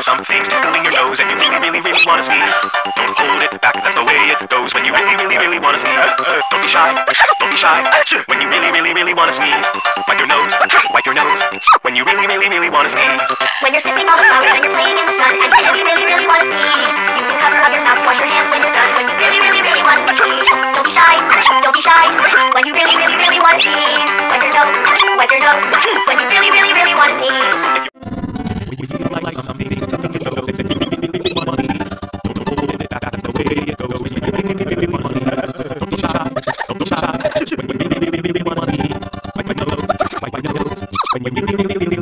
something's tickling your nose and you really, really, really wanna sneeze. Don't hold it back, that's the way it goes when you really, really, really wanna sneeze. Uh, don't be shy, uh, don't be shy. When you really, really, really wanna sneeze. Wipe your nose, uh, wipe your nose. When you really, really, really wanna sneeze. When you're sipping all the sun and you're playing in the sun and you really, really, really want to sneeze, you can cover up your mouth, wash your hands when you're done. When you really, really, really want to sneeze, don't be shy, don't be shy. When you really, really, really want to sneeze, wipe your nose, wipe your nose. When When you.